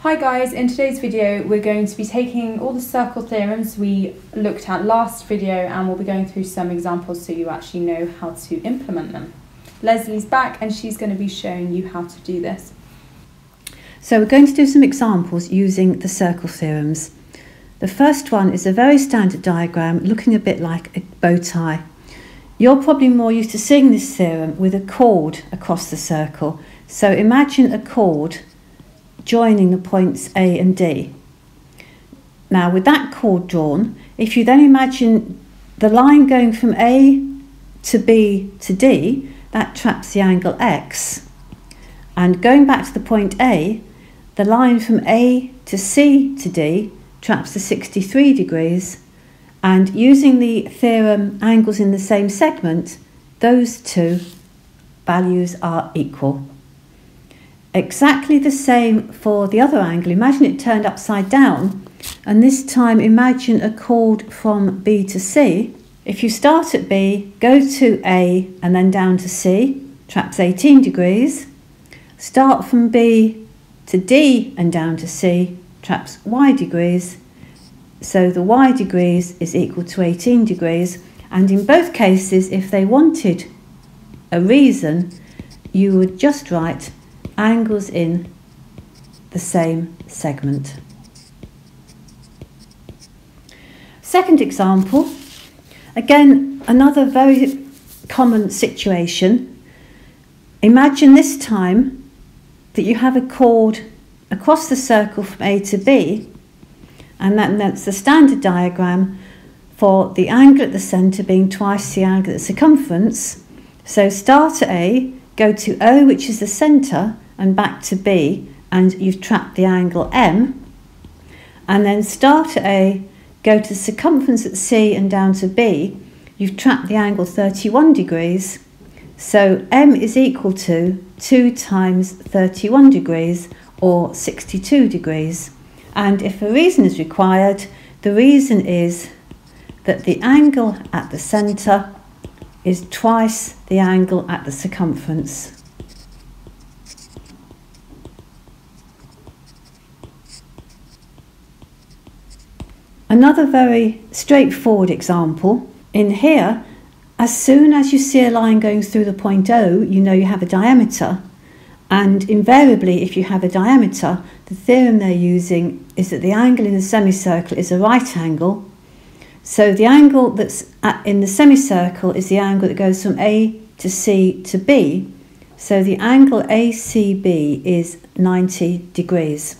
Hi guys, in today's video we're going to be taking all the circle theorems we looked at last video and we'll be going through some examples so you actually know how to implement them. Lesley's back and she's going to be showing you how to do this. So we're going to do some examples using the circle theorems. The first one is a very standard diagram looking a bit like a bow tie. You're probably more used to seeing this theorem with a chord across the circle. So imagine a chord joining the points A and D. Now with that chord drawn, if you then imagine the line going from A to B to D, that traps the angle X. And going back to the point A, the line from A to C to D traps the 63 degrees and using the theorem angles in the same segment, those two values are equal. Exactly the same for the other angle. Imagine it turned upside down and this time imagine a chord from B to C. If you start at B, go to A and then down to C, traps 18 degrees. Start from B to D and down to C, traps Y degrees. So the Y degrees is equal to 18 degrees. And in both cases, if they wanted a reason, you would just write angles in the same segment. Second example, again, another very common situation. Imagine this time that you have a chord across the circle from A to B, and that, that's the standard diagram for the angle at the centre being twice the angle at the circumference. So start at A, go to O, which is the centre, and back to B and you've trapped the angle M and then start at A, go to the circumference at C and down to B, you've trapped the angle 31 degrees. So M is equal to 2 times 31 degrees or 62 degrees. And if a reason is required, the reason is that the angle at the centre is twice the angle at the circumference. Another very straightforward example. In here, as soon as you see a line going through the point O, you know you have a diameter. And invariably, if you have a diameter, the theorem they're using is that the angle in the semicircle is a right angle. So the angle that's in the semicircle is the angle that goes from A to C to B. So the angle ACB is 90 degrees.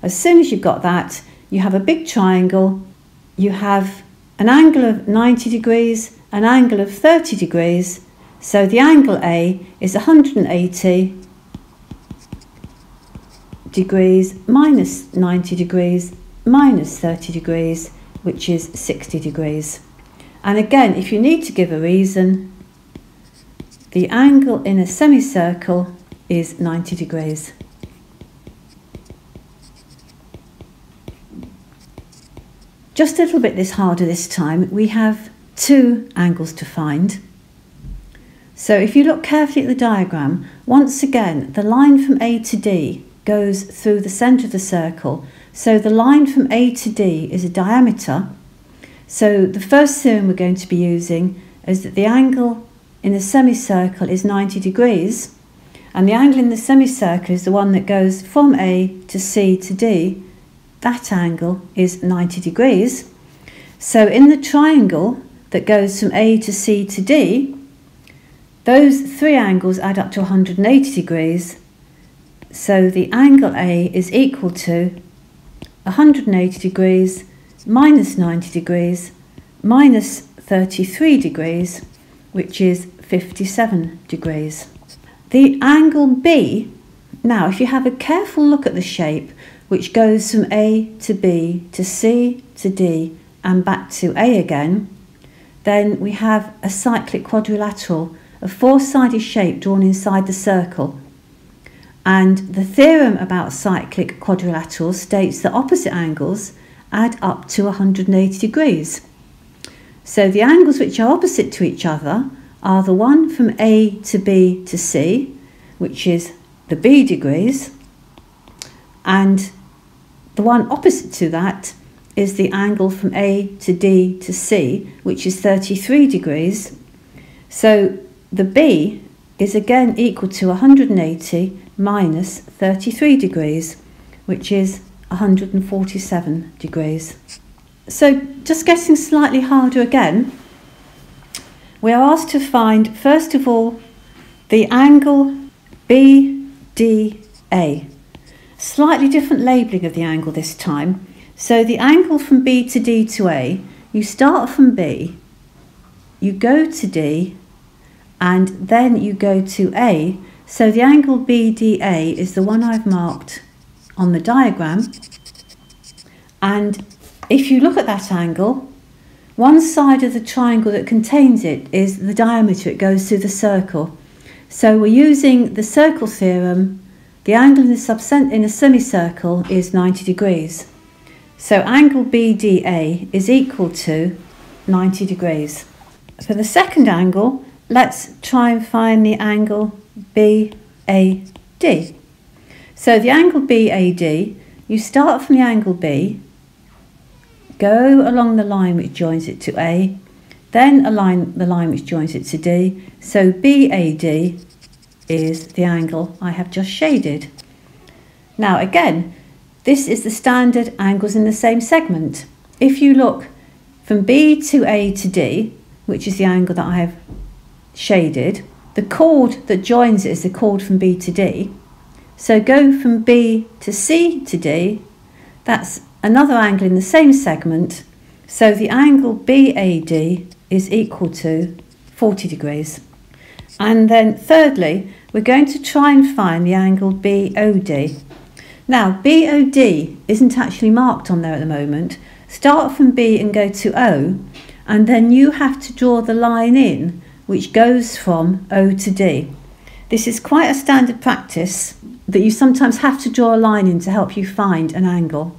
As soon as you've got that, you have a big triangle, you have an angle of 90 degrees, an angle of 30 degrees, so the angle A is 180 degrees minus 90 degrees minus 30 degrees, which is 60 degrees. And again, if you need to give a reason, the angle in a semicircle is 90 degrees. Just a little bit this harder this time, we have two angles to find. So if you look carefully at the diagram, once again, the line from A to D goes through the centre of the circle. So the line from A to D is a diameter. So the first theorem we're going to be using is that the angle in the semicircle is 90 degrees and the angle in the semicircle is the one that goes from A to C to D that angle is 90 degrees. So in the triangle that goes from A to C to D, those three angles add up to 180 degrees. So the angle A is equal to 180 degrees minus 90 degrees minus 33 degrees, which is 57 degrees. The angle B, now if you have a careful look at the shape, which goes from A to B to C to D and back to A again, then we have a cyclic quadrilateral, a four-sided shape drawn inside the circle. And the theorem about cyclic quadrilaterals states that opposite angles add up to 180 degrees. So the angles which are opposite to each other are the one from A to B to C, which is the B degrees, and The one opposite to that is the angle from A to D to C, which is 33 degrees. So the B is again equal to 180 minus 33 degrees, which is 147 degrees. So just getting slightly harder again, we are asked to find, first of all, the angle BDA. Slightly different labelling of the angle this time. So the angle from B to D to A, you start from B, you go to D, and then you go to A. So the angle BDA is the one I've marked on the diagram. And if you look at that angle, one side of the triangle that contains it is the diameter it goes through the circle. So we're using the circle theorem. The angle in, the in a semicircle is 90 degrees. So angle BDA is equal to 90 degrees. For the second angle, let's try and find the angle BAD. So the angle BAD, you start from the angle B, go along the line which joins it to A, then align the line which joins it to D. So BAD is the angle I have just shaded. Now again, this is the standard angles in the same segment. If you look from B to A to D, which is the angle that I have shaded, the chord that joins it is the chord from B to D. So go from B to C to D, that's another angle in the same segment. So the angle BAD is equal to 40 degrees. And then thirdly, we're going to try and find the angle BOD. Now, BOD isn't actually marked on there at the moment. Start from B and go to O, and then you have to draw the line in which goes from O to D. This is quite a standard practice that you sometimes have to draw a line in to help you find an angle.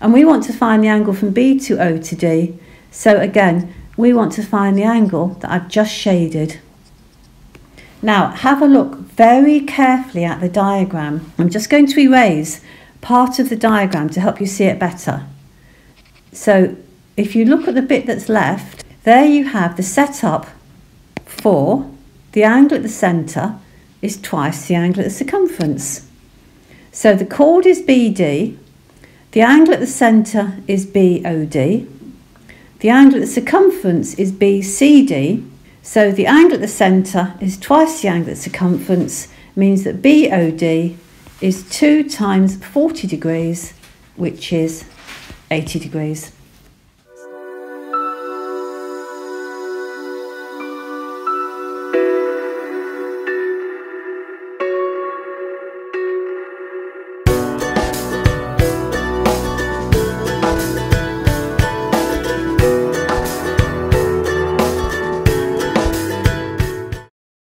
And we want to find the angle from B to O to D. So again, we want to find the angle that I've just shaded. Now, have a look very carefully at the diagram. I'm just going to erase part of the diagram to help you see it better. So, if you look at the bit that's left, there you have the setup for the angle at the centre is twice the angle at the circumference. So the chord is BD, the angle at the centre is BOD, the angle at the circumference is BCD, so the angle at the centre is twice the angle at circumference, means that BOD is 2 times 40 degrees, which is 80 degrees.